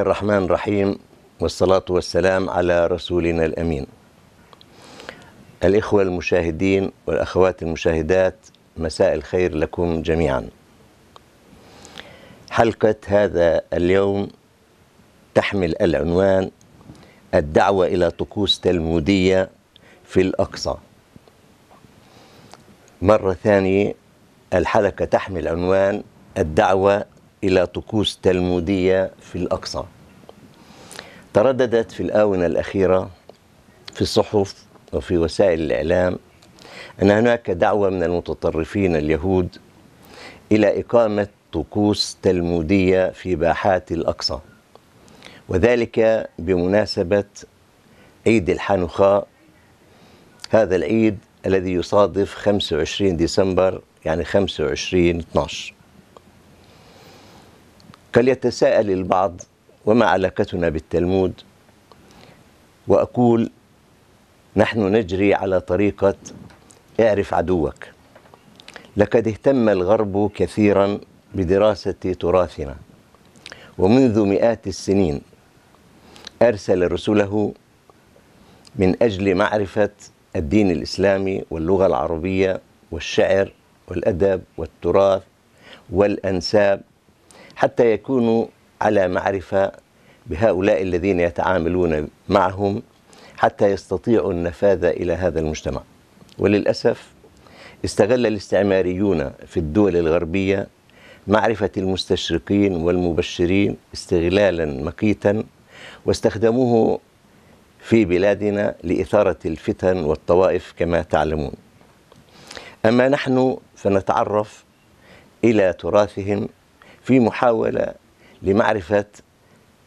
الله الرحمن الرحيم والصلاة والسلام على رسولنا الأمين. الإخوة المشاهدين والأخوات المشاهدات مساء الخير لكم جميعا. حلقة هذا اليوم تحمل العنوان الدعوة إلى طقوس تلمودية في الأقصى. مرة ثانية الحلقة تحمل عنوان الدعوة إلى طقوس تلمودية في الأقصى. ترددت في الآونة الأخيرة في الصحف وفي وسائل الإعلام أن هناك دعوة من المتطرفين اليهود إلى إقامة طقوس تلمودية في باحات الأقصى وذلك بمناسبة عيد الحنخاء هذا العيد الذي يصادف 25 ديسمبر يعني 25 12 قد يتساءل البعض وما علاقتنا بالتلمود؟ وأقول نحن نجري على طريقة اعرف عدوك. لقد اهتم الغرب كثيرا بدراسة تراثنا ومنذ مئات السنين أرسل رسله من أجل معرفة الدين الإسلامي واللغة العربية والشعر والأدب والتراث والأنساب حتى يكونوا على معرفة بهؤلاء الذين يتعاملون معهم حتى يستطيعوا النفاذ إلى هذا المجتمع. وللأسف استغل الاستعماريون في الدول الغربية معرفة المستشرقين والمبشرين استغلالا مقيتا واستخدموه في بلادنا لإثارة الفتن والطوائف كما تعلمون. أما نحن فنتعرف إلى تراثهم في محاولة لمعرفة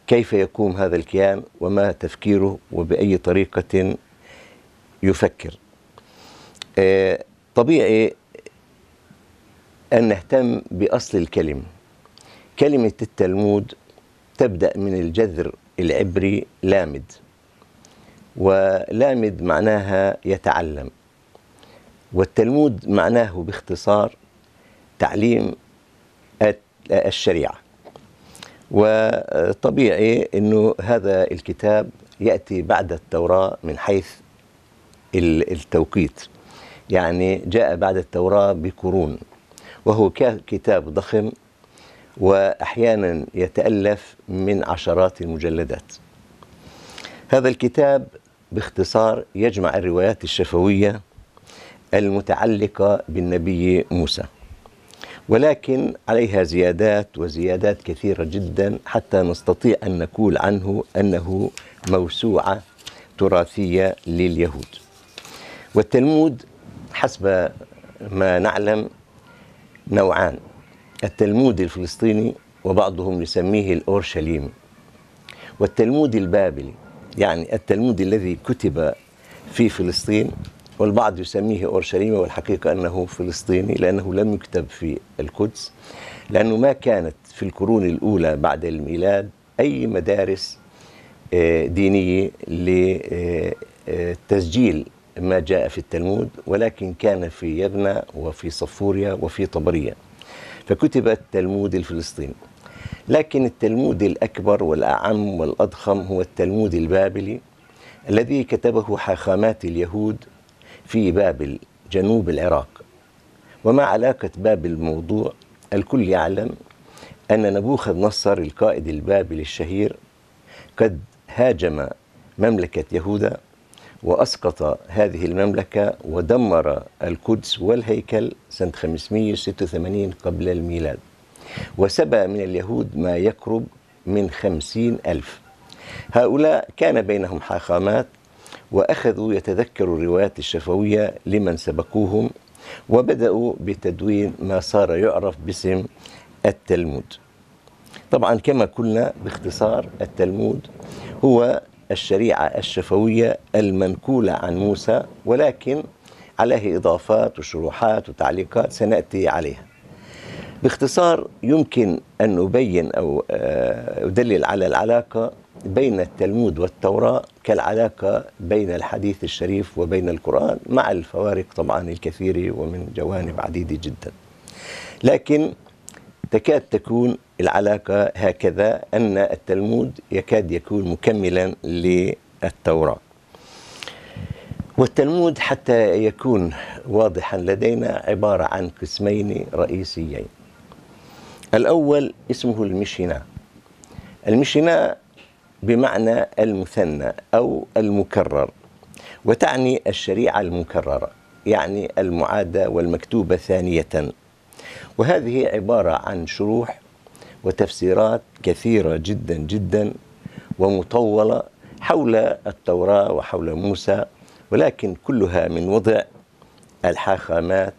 كيف يقوم هذا الكيان وما تفكيره وبأي طريقة يفكر. طبيعي أن نهتم بأصل الكلمة. كلمة التلمود تبدأ من الجذر العبري لامد ولامد معناها يتعلم والتلمود معناه باختصار تعليم الشريعة. وطبيعي أنه هذا الكتاب يأتي بعد التوراة من حيث التوقيت. يعني جاء بعد التوراة بقرون وهو كتاب ضخم وأحيانا يتألف من عشرات المجلدات. هذا الكتاب باختصار يجمع الروايات الشفوية المتعلقة بالنبي موسى. ولكن عليها زيادات وزيادات كثيرة جدا حتى نستطيع أن نقول عنه أنه موسوعة تراثية لليهود. والتلمود حسب ما نعلم نوعان التلمود الفلسطيني وبعضهم يسميه الأورشليمي والتلمود البابلي يعني التلمود الذي كتب في فلسطين والبعض يسميه أورشليمي والحقيقة أنه فلسطيني لأنه لم يكتب في القدس لأنه ما كانت في القرون الأولى بعد الميلاد أي مدارس دينية لتسجيل ما جاء في التلمود ولكن كان في يبنى وفي صفوريا وفي طبرية فكتب التلمود الفلسطيني. لكن التلمود الأكبر والأعم والأضخم هو التلمود البابلي الذي كتبه حاخامات اليهود في بابل جنوب العراق. وما علاقة بابل الموضوع؟ الكل يعلم أن نبوخذ نصر القائد البابلي الشهير قد هاجم مملكة يهوذا وأسقط هذه المملكة ودمر القدس والهيكل سنة 586 قبل الميلاد. وسبى من اليهود ما يقرب من خمسين ألف. هؤلاء كان بينهم حاخامات وأخذوا يتذكروا الروايات الشفوية لمن سبقوهم وبدأوا بتدوين ما صار يعرف باسم التلمود. طبعا كما قلنا باختصار التلمود هو الشريعة الشفوية المنقولة عن موسى ولكن عليه إضافات وشروحات وتعليقات سنأتي عليها. باختصار يمكن أن نبين أو أدلل على العلاقة بين التلمود والتوراة كالعلاقة بين الحديث الشريف وبين القرآن مع الفوارق طبعا الكثيرة ومن جوانب عديدة جدا. لكن تكاد تكون العلاقة هكذا أن التلمود يكاد يكون مكملا للتوراة. والتلمود حتى يكون واضحا لدينا عبارة عن قسمين رئيسيين. الأول اسمه المشينا المشينا بمعنى المثنى أو المكرر وتعني الشريعة المكررة يعني المعادة والمكتوبة ثانية. وهذه عبارة عن شروح وتفسيرات كثيرة جدا جدا ومطولة حول التوراة وحول موسى ولكن كلها من وضع الحاخامات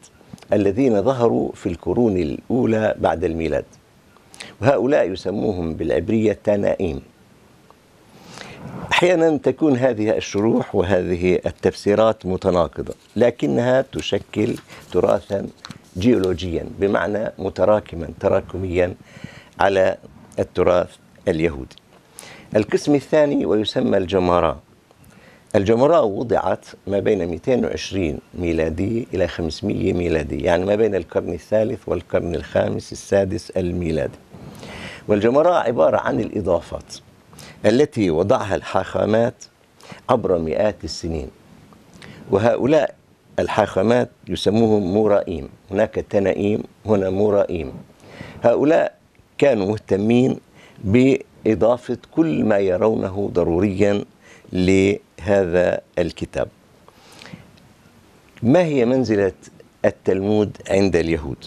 الذين ظهروا في القرون الأولى بعد الميلاد. وهؤلاء يسموهم بالعبرية تنائيم. أحيانا تكون هذه الشروح وهذه التفسيرات متناقضة لكنها تشكل تراثا جيولوجيا بمعنى متراكما تراكميا على التراث اليهودي. القسم الثاني ويسمى الجمراء الجمراء وضعت ما بين 220 ميلادي إلى 500 ميلادي يعني ما بين القرن الثالث والقرن الخامس السادس الميلادي. والجمراء عبارة عن الإضافات. التي وضعها الحاخامات عبر مئات السنين. وهؤلاء الحاخامات يسموهم مورائيم. هناك تنائيم هنا مورائيم. هؤلاء كانوا مهتمين بإضافة كل ما يرونه ضروريا لهذا الكتاب. ما هي منزلة التلمود عند اليهود؟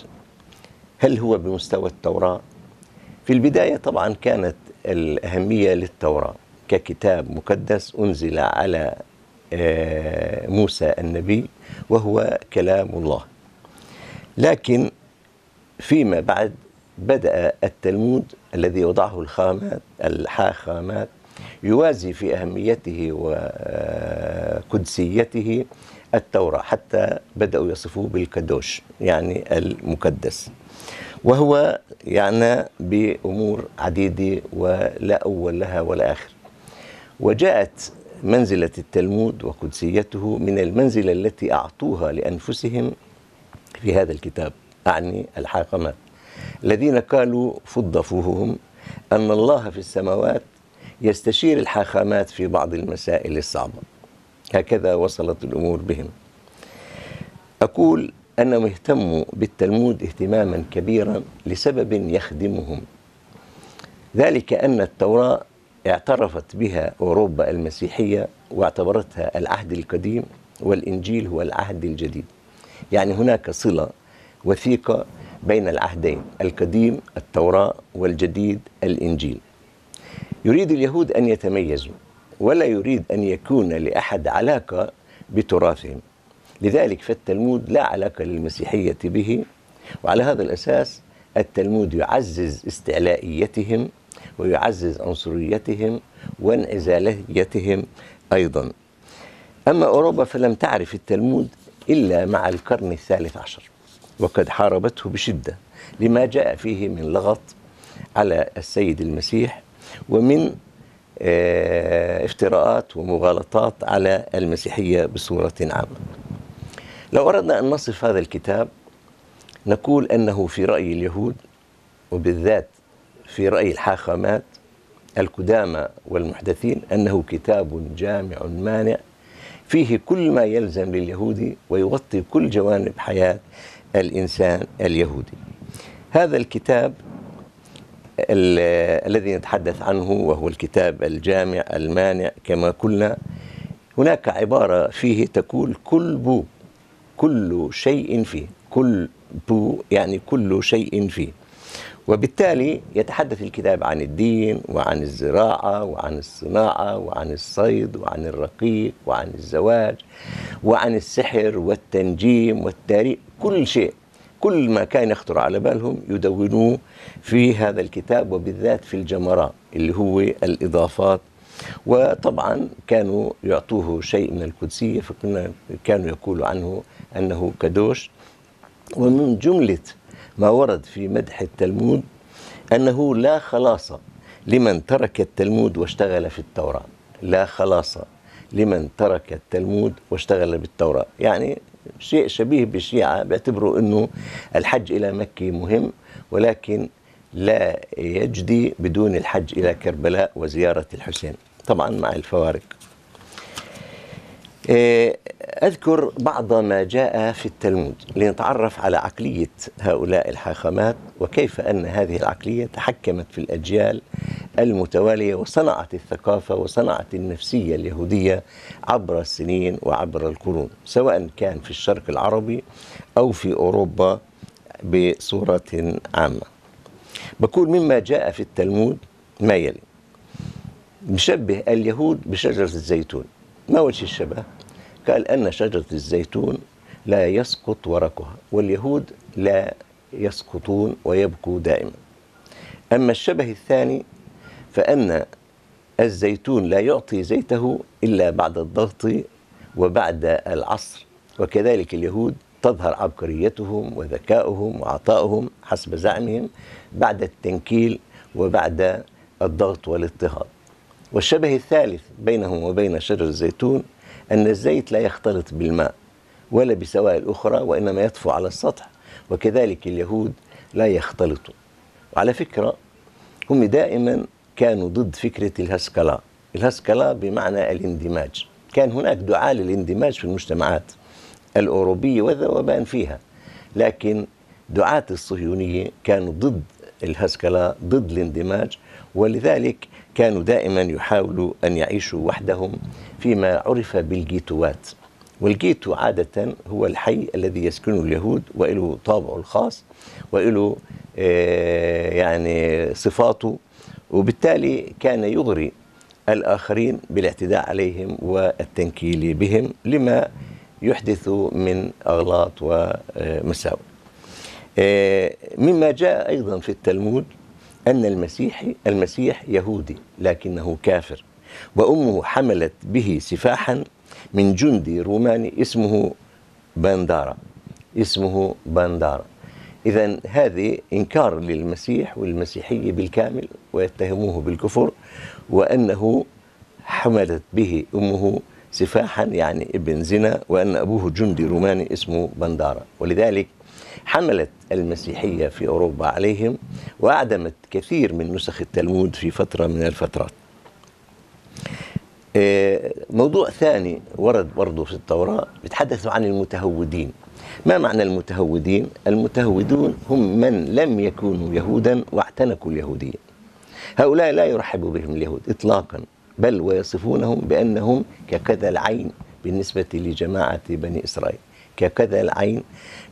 هل هو بمستوى التوراة؟ في البداية طبعا كانت الأهمية للتوراة. ككتاب مقدس أنزل على آه، موسى النبي وهو كلام الله. لكن فيما بعد بدأ التلمود الذي وضعه الخامات الحاخامات يوازي في أهميته وقدسيته التوراة حتى بدأوا يصفوه بالكدوش يعني المقدس. وهو يعني بأمور عديدة ولا أول لها ولا آخر. وجاءت منزلة التلمود وقدسيته من المنزلة التي أعطوها لأنفسهم في هذا الكتاب أعني الحاكمات الذين قالوا فضفوهم أن الله في السماوات يستشير الحاخامات في بعض المسائل الصعبة. هكذا وصلت الأمور بهم. أقول أنهم اهتموا بالتلمود اهتماما كبيرا لسبب يخدمهم. ذلك أن التوراة اعترفت بها أوروبا المسيحية واعتبرتها العهد القديم والإنجيل هو العهد الجديد. يعني هناك صلة وثيقة بين العهدين القديم التوراة والجديد الإنجيل. يريد اليهود أن يتميزوا ولا يريد أن يكون لأحد علاقة بتراثهم. لذلك فالتلمود لا علاقة للمسيحية به وعلى هذا الأساس التلمود يعزز استعلائيتهم ويعزز عنصريتهم وانعزاليتهم أيضا. أما أوروبا فلم تعرف التلمود إلا مع القرن الثالث عشر وقد حاربته بشدة لما جاء فيه من لغط على السيد المسيح ومن آه، افتراءات ومغالطات على المسيحية بصورة عامة. لو أردنا أن نصف هذا الكتاب نقول أنه في رأي اليهود وبالذات في رأي الحاخامات القدامى والمحدثين أنه كتاب جامع مانع فيه كل ما يلزم لليهودي ويغطي كل جوانب حياة الإنسان اليهودي. هذا الكتاب الذي نتحدث عنه وهو الكتاب الجامع المانع كما قلنا هناك عبارة فيه تقول كل بو كل شيء فيه. كل بو يعني كل شيء فيه. وبالتالي يتحدث الكتاب عن الدين وعن الزراعة وعن الصناعة وعن الصيد وعن الرقيق وعن الزواج وعن السحر والتنجيم والتاريخ. كل شيء. كل ما كان يخطر على بالهم يدونوه في هذا الكتاب وبالذات في الجمرات اللي هو الإضافات وطبعا كانوا يعطوه شيء من القدسية فكنا كانوا يقولوا عنه أنه كدوش. ومن جملة ما ورد في مدح التلمود أنه لا خلاص لمن ترك التلمود واشتغل في التوراة. لا خلاص لمن ترك التلمود واشتغل بالتوراة. يعني شيء شبيه بالشيعة بيعتبروا أنه الحج إلى مكة مهم ولكن لا يجدي بدون الحج إلى كربلاء وزيارة الحسين. طبعا مع الفوارق. آه، أذكر بعض ما جاء في التلمود لنتعرف على عقلية هؤلاء الحاخامات وكيف أن هذه العقلية تحكمت في الأجيال المتوالية وصنعت الثقافة وصنعت النفسية اليهودية عبر السنين وعبر القرون سواء كان في الشرق العربي أو في أوروبا بصورة عامة. بقول مما جاء في التلمود ما يلي. نشبه اليهود بشجرة الزيتون. ما وجه الشبه؟ قال أن شجرة الزيتون لا يسقط ورقها واليهود لا يسقطون ويبكوا دائما. أما الشبه الثاني فأن الزيتون لا يعطي زيته إلا بعد الضغط وبعد العصر. وكذلك اليهود تظهر عبقريتهم وذكاؤهم وعطاؤهم حسب زعمهم بعد التنكيل وبعد الضغط والاضطهاد. والشبه الثالث بينهم وبين شجر الزيتون أن الزيت لا يختلط بالماء ولا بسوائل أخرى وإنما يطفو على السطح وكذلك اليهود لا يختلطوا. وعلى فكرة هم دائما كانوا ضد فكرة الهسكلا. الهسكلا بمعنى الاندماج. كان هناك دعاء للاندماج في المجتمعات الأوروبية والذوبان فيها. لكن دعاة الصهيونية كانوا ضد الهسكلا ضد الاندماج. ولذلك كانوا دائما يحاولوا أن يعيشوا وحدهم فيما عرف بالجيتوات. والجيتو عادة هو الحي الذي يسكنه اليهود وله طابعه الخاص وله آه، يعني صفاته. وبالتالي كان يغري الآخرين بالاعتداء عليهم والتنكيل بهم لما يحدث من أغلاط ومساوئ. آه، مما جاء أيضا في التلمود أن المسيح المسيح يهودي لكنه كافر. وأمه حملت به سفاحا من جندي روماني اسمه باندارا اسمه باندارا. إذا هذه إنكار للمسيح والمسيحية بالكامل ويتهموه بالكفر وأنه حملت به أمه سفاحا يعني ابن زنا وأن أبوه جندي روماني اسمه بندارا ولذلك حملت المسيحية في أوروبا عليهم وأعدمت كثير من نسخ التلمود في فترة من الفترات. آه، موضوع ثاني ورد برضه في التوراة بيتحدث عن المتهودين. ما معنى المتهودين؟ المتهودون هم من لم يكونوا يهودا واعتنقوا اليهودية. هؤلاء لا يرحب بهم اليهود إطلاقا بل ويصفونهم بأنهم ككذا العين بالنسبة لجماعة بني إسرائيل. ككذا العين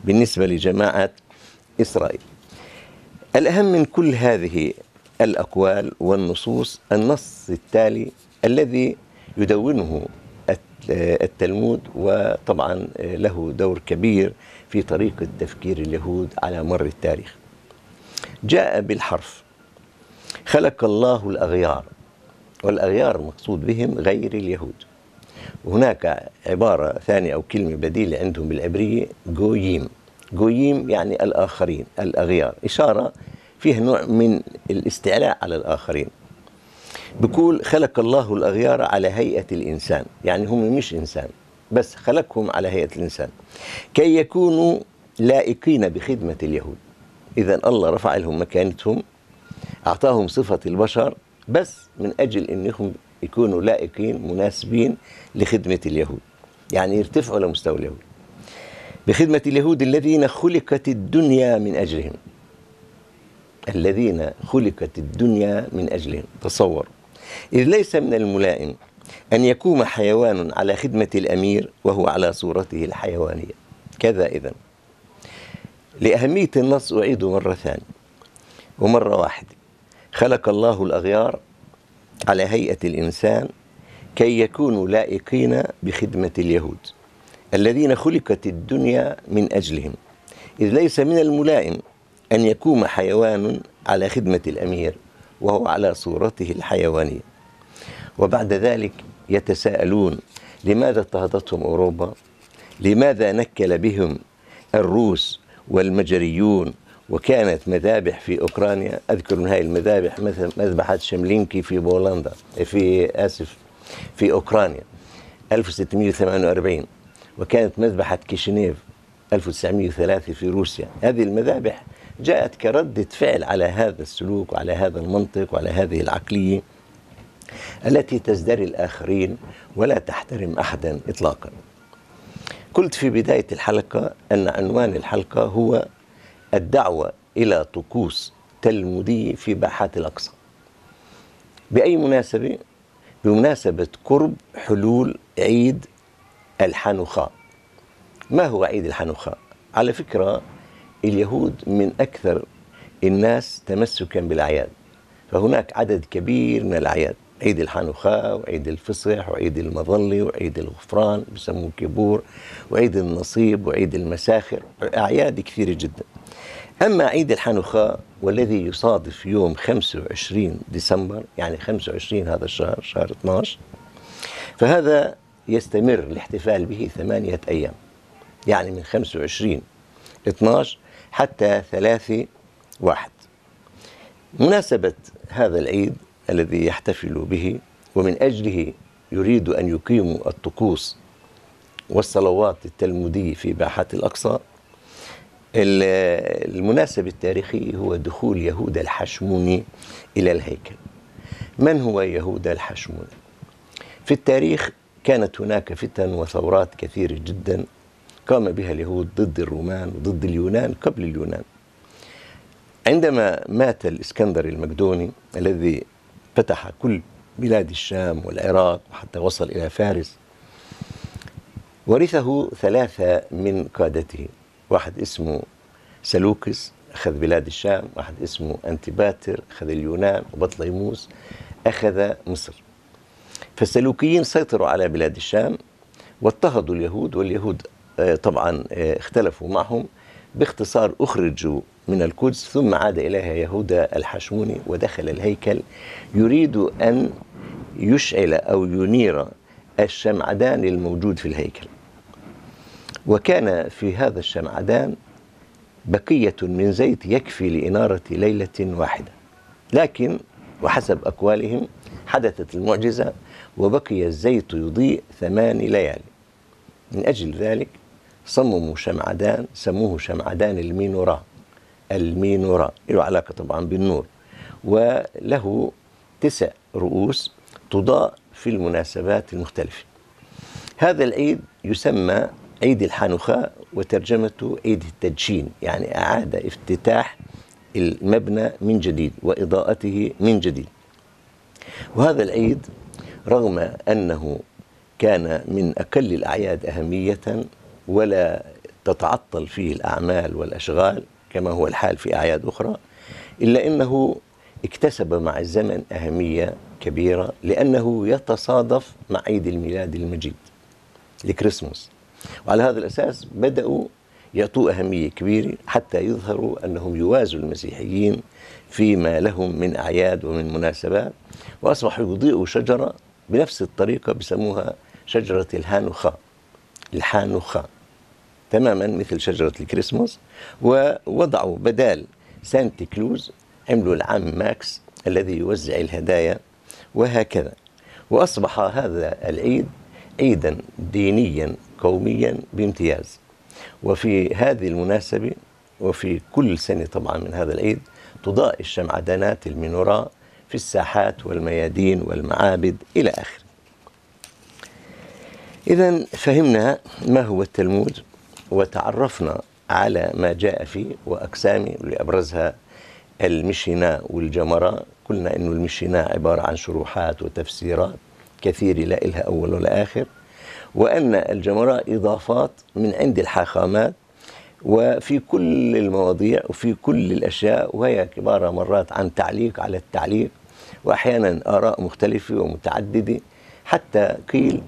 بالنسبة لجماعة إسرائيل. الأهم من كل هذه الأقوال والنصوص النص التالي الذي يدونه التلمود وطبعا له دور كبير في طريقة تفكير اليهود على مر التاريخ. جاء بالحرف. خلق الله الأغيار والأغيار المقصود بهم غير اليهود. وهناك عبارة ثانية أو كلمة بديلة عندهم بالعبرية جويم جويم يعني الآخرين الأغيار. إشارة فيها نوع من الاستعلاء على الآخرين. بقول خلق الله الأغيار على هيئة الإنسان. يعني هم مش إنسان بس خلقهم على هيئة الإنسان. كي يكونوا لائقين بخدمة اليهود. إذا الله رفع لهم مكانتهم أعطاهم صفة البشر بس من أجل أنهم يكونوا لائقين مناسبين لخدمة اليهود. يعني يرتفعوا لمستوى اليهود. بخدمة اليهود الذين خلقت الدنيا من أجلهم. الذين خلقت الدنيا من أجلهم. تصور إذ ليس من الملائم أن يقوم حيوان على خدمة الأمير وهو على صورته الحيوانية. كذا إذن. لأهمية النص أعيده مرة ثانية. ومرة واحدة. خلق الله الأغيار على هيئة الإنسان كي يكونوا لائقين بخدمة اليهود الذين خلقت الدنيا من أجلهم. إذ ليس من الملائم أن يقوم حيوان على خدمة الأمير وهو على صورته الحيوانية. وبعد ذلك يتساءلون لماذا اضطهدتهم أوروبا؟ لماذا نكل بهم الروس والمجريون وكانت مذابح في أوكرانيا. أذكر من هذه المذابح مثل مذبحة شملينكي في بولندا في آسف في أوكرانيا 1648 وكانت مذبحة كيشنيف 1903 في روسيا. هذه المذابح جاءت كردة فعل على هذا السلوك وعلى هذا المنطق وعلى هذه العقلية التي تزدري الآخرين ولا تحترم أحدا إطلاقا. قلت في بداية الحلقة أن عنوان الحلقة هو الدعوة إلى طقوس تلمودية في باحات الأقصى. بأي مناسبة؟ بمناسبة قرب حلول عيد الحنوخاء ما هو عيد الحنوخاء؟ على فكرة اليهود من أكثر الناس تمسكا بالأعياد. فهناك عدد كبير من الأعياد. عيد الحنوخاء وعيد الفصح وعيد المظلة وعيد الغفران بسموه كبور وعيد النصيب وعيد المساخر. أعياد كثيرة جدا. أما عيد الحنوخاء والذي يصادف يوم 25 ديسمبر يعني 25 هذا الشهر شهر 12 فهذا يستمر الاحتفال به ثمانية أيام يعني من 25 12 حتى 3 واحد. مناسبة هذا العيد الذي يحتفل به ومن أجله يريد أن يقيموا الطقوس والصلوات التلمودية في باحات الأقصى المناسب التاريخي هو دخول يهوذا الحشموني إلى الهيكل. من هو يهوذا الحشموني؟ في التاريخ كانت هناك فتن وثورات كثيرة جدا قام بها اليهود ضد الرومان وضد اليونان قبل اليونان. عندما مات الإسكندر المقدوني الذي فتح كل بلاد الشام والعراق وحتى وصل إلى فارس ورثه ثلاثة من قادته. واحد اسمه سلوكس أخذ بلاد الشام واحد اسمه أنتباتر أخذ اليونان وبطليموس أخذ مصر. فالسلوكيين سيطروا على بلاد الشام واضطهدوا اليهود واليهود آه، طبعا آه، اختلفوا معهم باختصار أخرجوا من القدس ثم عاد إليها يهوذا الحشموني ودخل الهيكل يريد أن يشعل أو ينير الشمعدان الموجود في الهيكل. وكان في هذا الشمعدان بقية من زيت يكفي لإنارة ليلة واحدة. لكن وحسب أقوالهم حدثت المعجزة وبقي الزيت يضيء ثمان ليالي من أجل ذلك صمموا شمعدان سموه شمعدان المينورا. المينورا له علاقة طبعا بالنور. وله تسع رؤوس تضاء في المناسبات المختلفة. هذا العيد يسمى عيد الحنوخاء وترجمته عيد التدشين يعني أعاد افتتاح المبنى من جديد وإضاءته من جديد. وهذا العيد رغم أنه كان من أقل الأعياد أهمية ولا تتعطل فيه الأعمال والأشغال كما هو الحال في أعياد أخرى إلا أنه اكتسب مع الزمن أهمية كبيرة لأنه يتصادف مع عيد الميلاد المجيد الكريسماس وعلى هذا الأساس بدأوا يعطوا أهمية كبيرة حتى يظهروا أنهم يوازوا المسيحيين فيما لهم من أعياد ومن مناسبات وأصبحوا يضيئوا شجرة بنفس الطريقة بسموها شجرة الهانوخاء الحانوخاء تماما مثل شجرة الكريسماس ووضعوا بدال Santa Claus عملوا العم ماكس الذي يوزع الهدايا وهكذا. وأصبح هذا العيد عيدا دينيا قوميا بامتياز. وفي هذه المناسبة وفي كل سنة طبعا من هذا العيد تضاء الشمعدانات المنوراء في الساحات والميادين والمعابد إلى آخره. إذا فهمنا ما هو التلمود وتعرفنا على ما جاء فيه وأقسامه اللي أبرزها المشينا والجمرة. قلنا أنه المشينا عبارة عن شروحات وتفسيرات كثيرة لا إلها أول ولا آخر. وأن الجمرة إضافات من عند الحاخامات وفي كل المواضيع وفي كل الأشياء وهي عبارة مرات عن تعليق على التعليق وأحيانا آراء مختلفة ومتعددة. حتى قيل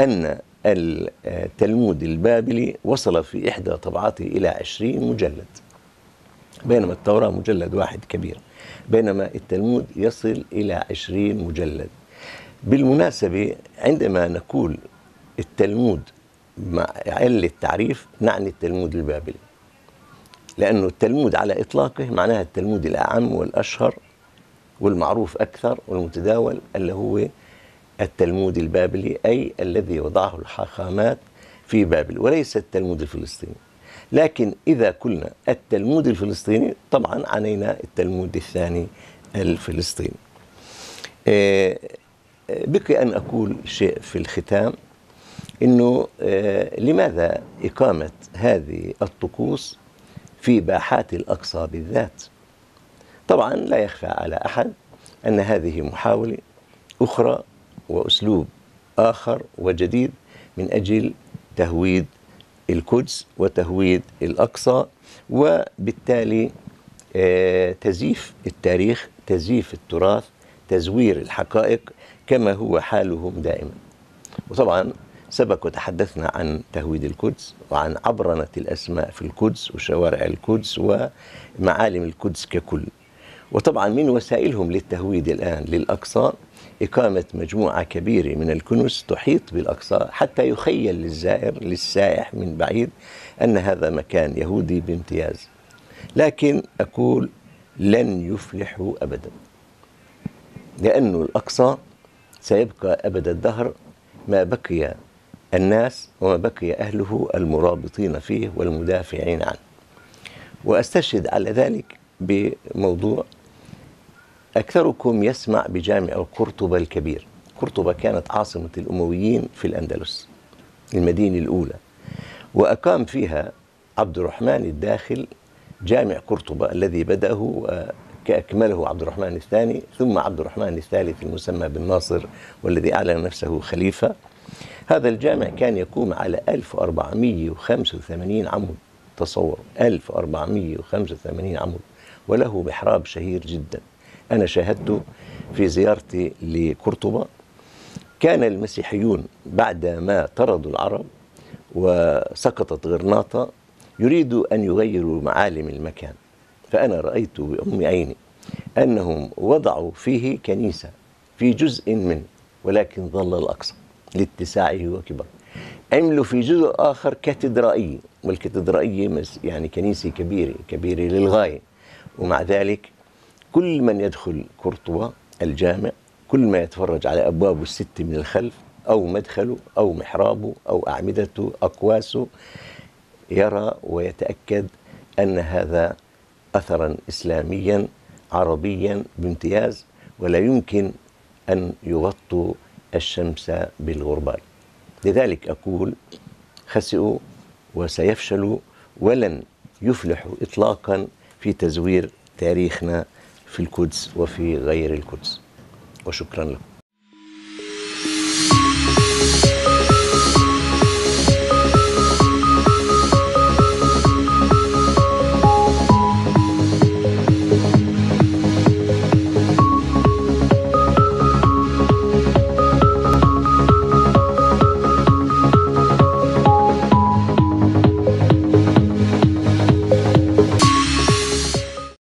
أن التلمود البابلي وصل في إحدى طبعاته إلى عشرين مجلد بينما التوراة مجلد واحد كبير بينما التلمود يصل إلى عشرين مجلد. بالمناسبة عندما نقول التلمود مع علة التعريف نعني التلمود البابلي. لأنه التلمود على إطلاقه معناها التلمود الأعم والأشهر والمعروف أكثر والمتداول اللي هو التلمود البابلي أي الذي وضعه الحاخامات في بابل وليس التلمود الفلسطيني. لكن إذا قلنا التلمود الفلسطيني طبعا عنينا التلمود الثاني الفلسطيني. آه، بقي أن أقول شيء في الختام. أنه آه، لماذا إقامة هذه الطقوس في باحات الأقصى بالذات؟ طبعا لا يخفى على أحد أن هذه محاولة أخرى وأسلوب آخر وجديد من أجل تهويد القدس وتهويد الأقصى وبالتالي آه، تزييف التاريخ تزييف التراث تزوير الحقائق كما هو حالهم دائما. وطبعا سبق وتحدثنا عن تهويد القدس وعن عبرنة الأسماء في القدس وشوارع القدس ومعالم القدس ككل. وطبعا من وسائلهم للتهويد الآن للأقصى إقامة مجموعة كبيرة من الكنس تحيط بالأقصى حتى يخيل للزائر للسائح من بعيد أن هذا مكان يهودي بامتياز. لكن أقول لن يفلحوا أبدا لأن الأقصى سيبقى أبد الدهر ما بقي الناس وما بقي أهله المرابطين فيه والمدافعين عنه. وأستشهد على ذلك بموضوع أكثركم يسمع بجامع قرطبة الكبير. قرطبة كانت عاصمة الأمويين في الأندلس المدينة الأولى. وأقام فيها عبد الرحمن الداخل جامع قرطبة الذي بدأه كأكمله عبد الرحمن الثاني ثم عبد الرحمن الثالث المسمى بالناصر والذي أعلن نفسه خليفة. هذا الجامع كان يقوم على 1485 عمود. تصور 1485 عمود. وله محراب شهير جدا. أنا شاهدته في زيارتي لقرطبة كان المسيحيون بعد ما طردوا العرب وسقطت غرناطة يريدوا أن يغيروا معالم المكان. فأنا رأيت بأم عيني أنهم وضعوا فيه كنيسة في جزء منه ولكن ظل الأقصى. لاتساعه وكبره عملوا في جزء آخر كاتدرائية والكاتدرائية يعني كنيسة كبيرة كبيرة للغاية. ومع ذلك كل من يدخل قرطبة الجامع كل ما يتفرج على أبوابه الست من الخلف أو مدخله أو محرابه أو أعمدته أقواسه يرى ويتأكد أن هذا أثرا إسلاميا عربيا بامتياز. ولا يمكن أن يغطوا الشمس بالغربال. لذلك أقول خسئوا وسيفشلوا ولن يفلحوا إطلاقا في تزوير تاريخنا في القدس وفي غير القدس. وشكرا لكم.